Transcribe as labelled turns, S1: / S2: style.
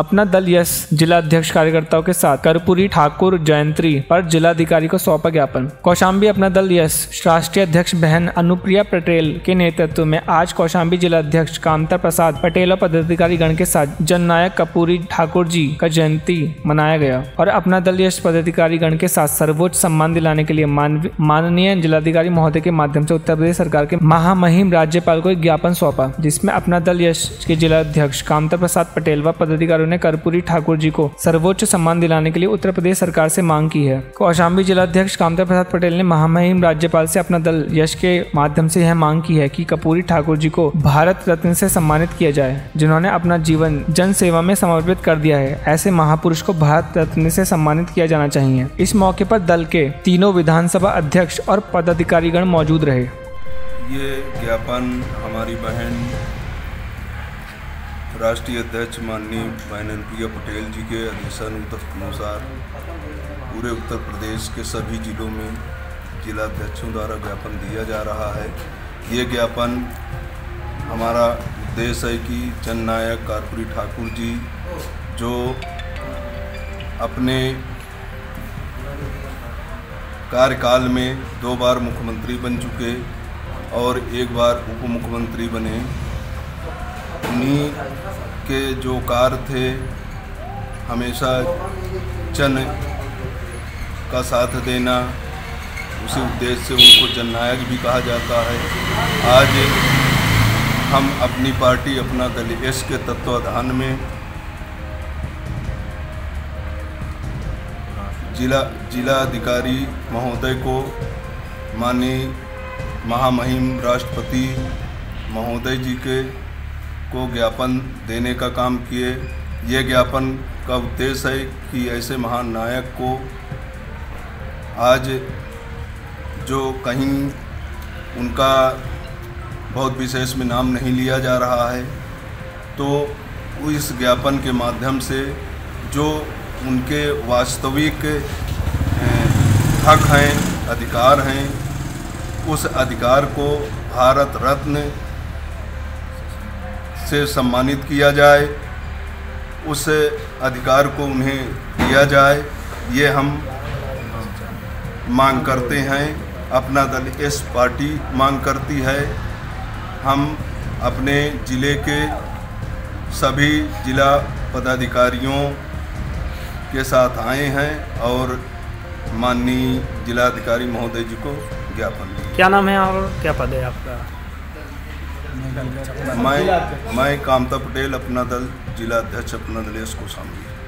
S1: अपना दल यस जिला अध्यक्ष कार्यकर्ताओं के साथ कर्पूरी ठाकुर जयंत्री पर जिलाधिकारी को सौंपा ज्ञापन। कौशाम्बी अपना दल यस राष्ट्रीय अध्यक्ष बहन अनुप्रिया पटेल के नेतृत्व में आज कौशाम्बी जिला अध्यक्ष कामता प्रसाद पटेल और पदाधिकारी गण के साथ जननायक कपूरी ठाकुर जी का जयंती मनाया गया और अपना दल यश पदाधिकारी गण के साथ सर्वोच्च सम्मान दिलाने के लिए माननीय जिलाधिकारी महोदय के माध्यम से उत्तर प्रदेश सरकार के महामहिम राज्यपाल को एक ज्ञापन सौंपा, जिसमें अपना दल यश के जिला अध्यक्ष कामता प्रसाद पटेल व पदाधिकारियों ने कर्पूरी ठाकुर जी को सर्वोच्च सम्मान दिलाने के लिए उत्तर प्रदेश सरकार से मांग की है। कौशाम्बी जिलाध्यक्ष कामता प्रसाद पटेल ने महामहिम राज्यपाल से अपना दल यश के माध्यम से यह मांग की है कि कपूरी ठाकुर जी को भारत रत्न से सम्मानित किया जाए, जिन्होंने अपना जीवन जन सेवा में समर्पित कर दिया है। ऐसे महापुरुष को भारत रत्न से सम्मानित किया जाना चाहिए। इस मौके पर दल के तीनों विधानसभा अध्यक्ष और पदाधिकारीगण मौजूद रहे।
S2: ये ज्ञापन हमारी बहन राष्ट्रीय अध्यक्ष माननीय बहन प्रिया पटेल जी के आदेशानुसार पूरे उत्तर प्रदेश के सभी जिलों में जिला अध्यक्षों द्वारा ज्ञापन दिया जा रहा है। ये ज्ञापन हमारा उद्देश्य है कि जननायक कर्पूरी ठाकुर जी जो अपने कार्यकाल में दो बार मुख्यमंत्री बन चुके और एक बार उप मुख्यमंत्री बने उन्हीं के जो कार थे, हमेशा जन का साथ देना, उसी उद्देश्य से उनको जननायक भी कहा जाता है। आज हम अपनी पार्टी, अपना दल एस के तत्वाधान में जिला जिला अधिकारी महोदय को माननीय महामहिम राष्ट्रपति महोदय जी के को ज्ञापन देने का काम किए। ये ज्ञापन का उद्देश्य है कि ऐसे महान नायक को आज जो कहीं उनका बहुत विशेष में नाम नहीं लिया जा रहा है तो इस ज्ञापन के माध्यम से जो उनके वास्तविक हक हैं, अधिकार हैं, उस अधिकार को भारत रत्न से सम्मानित किया जाए, उस अधिकार को उन्हें दिया जाए, ये हम मांग करते हैं। अपना दल एस पार्टी मांग करती है। हम अपने ज़िले के सभी जिला पदाधिकारियों के साथ आए हैं और माननीय जिलाधिकारी महोदय जी को ज्ञापन
S1: क्या नाम है और क्या पद है आपका?
S2: मैं मैं कामता पटेल अपना दल जिला अध्यक्ष अपना दल को शामिल